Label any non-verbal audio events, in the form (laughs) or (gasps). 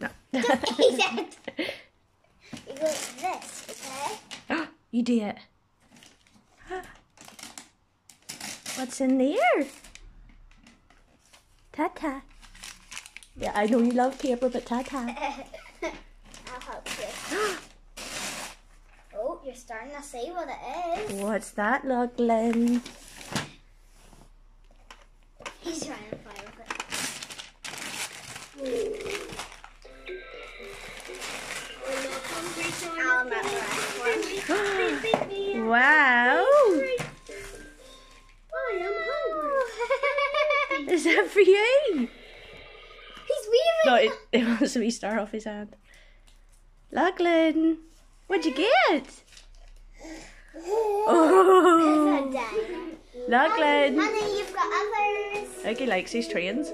No. (laughs) It. You go like this, okay? (gasps) you do it. (gasps) What's in there? Tata. Yeah, I know you love paper, but Tata. (laughs) I'll help you. (gasps) oh, you're starting to see what it is. What's that, Lachlan? He's trying One. (gasps) Wow. I am hungry. Is that for you? He's weaving. No, it, it wants to be star off his hand. Lachlan, what'd you get? Oh. Lachlan. Honey, you've got others. He likes his trains.